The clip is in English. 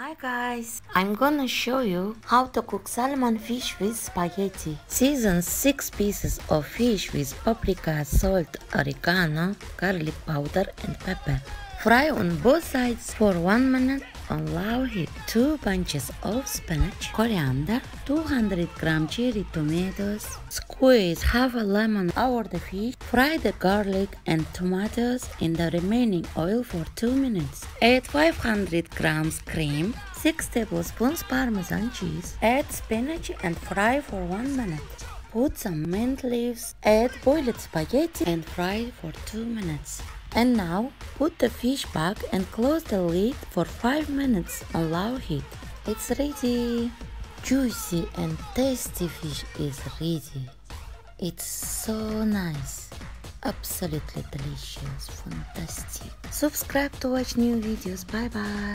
Hi guys, I'm gonna show you how to cook salmon fish with spaghetti. Season 6 pieces of fish with paprika, salt, oregano, garlic powder and pepper. Fry on both sides for 1 minute on low heat. 2 bunches of spinach, coriander, 200 gram cherry tomatoes. Squeeze half a lemon over the fish. Fry the garlic and tomatoes in the remaining oil for 2 minutes. Add 500 grams cream, 6 tablespoons parmesan cheese. Add spinach and fry for 1 minute. Put some mint leaves, add boiled spaghetti and fry for 2 minutes. And now put the fish back and close the lid for 5 minutes on low heat. It's ready! Juicy and tasty fish is ready. It's so nice. Absolutely delicious, fantastic. Subscribe to watch new videos. Bye bye.